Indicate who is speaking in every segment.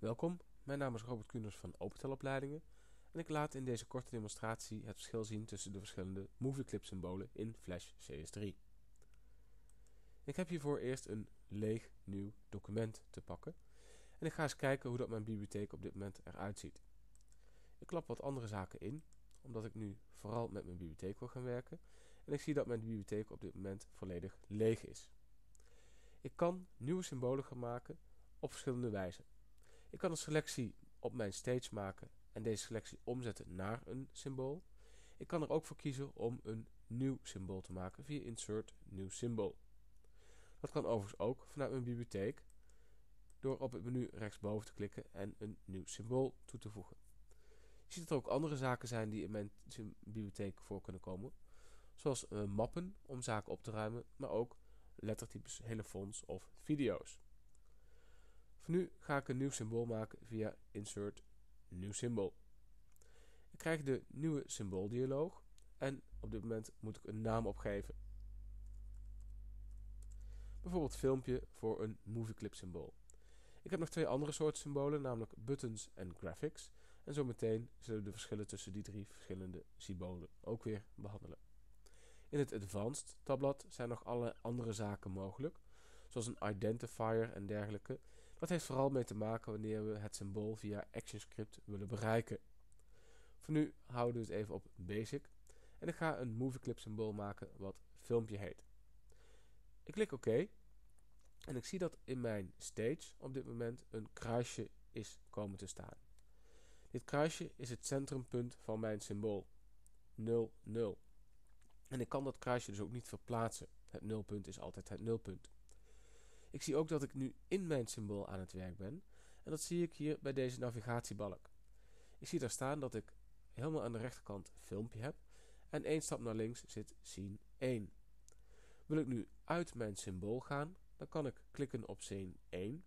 Speaker 1: Welkom, mijn naam is Robert Kuners van Opentelopleidingen en ik laat in deze korte demonstratie het verschil zien tussen de verschillende movieclip symbolen in Flash CS3. Ik heb hiervoor eerst een leeg nieuw document te pakken en ik ga eens kijken hoe dat mijn bibliotheek op dit moment eruit ziet. Ik klap wat andere zaken in, omdat ik nu vooral met mijn bibliotheek wil gaan werken en ik zie dat mijn bibliotheek op dit moment volledig leeg is. Ik kan nieuwe symbolen gaan maken op verschillende wijzen. Ik kan een selectie op mijn stage maken en deze selectie omzetten naar een symbool. Ik kan er ook voor kiezen om een nieuw symbool te maken via Insert New Symbol. Dat kan overigens ook vanuit mijn bibliotheek door op het menu rechtsboven te klikken en een nieuw symbool toe te voegen. Je ziet dat er ook andere zaken zijn die in mijn bibliotheek voor kunnen komen. Zoals uh, mappen om zaken op te ruimen, maar ook lettertypes, hele fonts of video's. Voor nu ga ik een nieuw symbool maken via Insert New Symbol. Ik krijg de nieuwe symbooldialoog en op dit moment moet ik een naam opgeven. Bijvoorbeeld filmpje voor een movieclip symbool. Ik heb nog twee andere soorten symbolen, namelijk buttons en graphics. En zometeen zullen we de verschillen tussen die drie verschillende symbolen ook weer behandelen. In het Advanced tabblad zijn nog alle andere zaken mogelijk, zoals een identifier en dergelijke. Dat heeft vooral mee te maken wanneer we het symbool via ActionScript willen bereiken. Voor nu houden we het even op basic en ik ga een movieclip symbool maken wat filmpje heet. Ik klik OK en ik zie dat in mijn stage op dit moment een kruisje is komen te staan. Dit kruisje is het centrumpunt van mijn symbool. 0, 0. En ik kan dat kruisje dus ook niet verplaatsen. Het nulpunt is altijd het nulpunt. Ik zie ook dat ik nu in mijn symbool aan het werk ben. En dat zie ik hier bij deze navigatiebalk. Ik zie daar staan dat ik helemaal aan de rechterkant filmpje heb. En één stap naar links zit scene 1. Wil ik nu uit mijn symbool gaan, dan kan ik klikken op scene 1.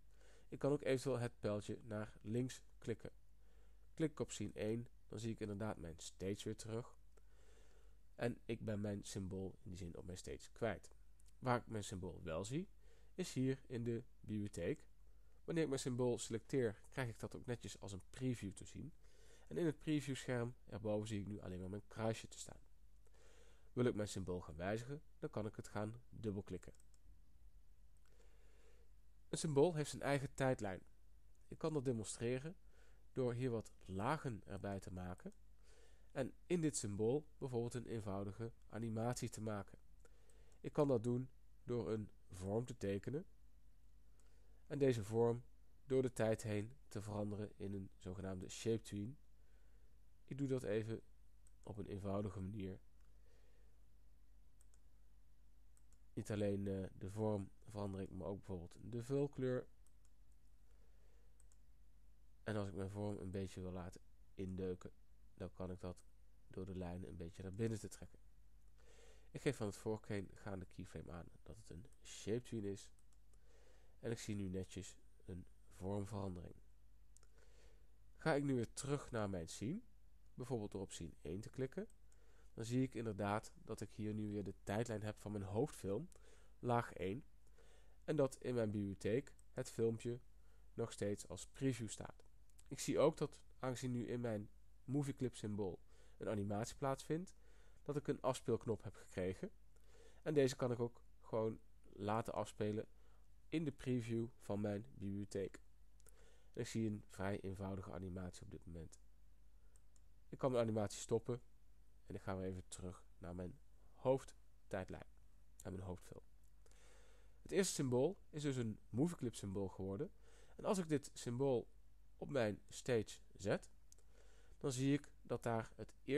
Speaker 1: Ik kan ook eventueel het pijltje naar links klikken. Klik ik op scene 1, dan zie ik inderdaad mijn stage weer terug. En ik ben mijn symbool in die zin op mijn stage kwijt. Waar ik mijn symbool wel zie, is hier in de bibliotheek. Wanneer ik mijn symbool selecteer, krijg ik dat ook netjes als een preview te zien. En in het preview scherm erboven zie ik nu alleen maar mijn kruisje te staan. Wil ik mijn symbool gaan wijzigen, dan kan ik het gaan dubbelklikken. Een symbool heeft zijn eigen tijdlijn. Ik kan dat demonstreren door hier wat lagen erbij te maken en in dit symbool bijvoorbeeld een eenvoudige animatie te maken. Ik kan dat doen door een vorm te tekenen en deze vorm door de tijd heen te veranderen in een zogenaamde shape tween. Ik doe dat even op een eenvoudige manier. Niet alleen uh, de vorm verander ik, maar ook bijvoorbeeld de vulkleur. En als ik mijn vorm een beetje wil laten indeuken, dan kan ik dat door de lijnen een beetje naar binnen te trekken. Ik geef van het voorgaande keyframe aan dat het een shape tween is. En ik zie nu netjes een vormverandering. Ga ik nu weer terug naar mijn scene, bijvoorbeeld door op scene 1 te klikken, dan zie ik inderdaad dat ik hier nu weer de tijdlijn heb van mijn hoofdfilm, laag 1, en dat in mijn bibliotheek het filmpje nog steeds als preview staat. Ik zie ook dat, aangezien nu in mijn movieclip symbool een animatie plaatsvindt, dat ik een afspeelknop heb gekregen. En deze kan ik ook gewoon laten afspelen in de preview van mijn bibliotheek. En ik zie een vrij eenvoudige animatie op dit moment. Ik kan de animatie stoppen en ik ga weer even terug naar mijn hoofdtijdlijn, naar mijn hoofdfilm. Het eerste symbool is dus een movieclip symbool geworden. En als ik dit symbool op mijn stage zet, dan zie ik dat daar het eerste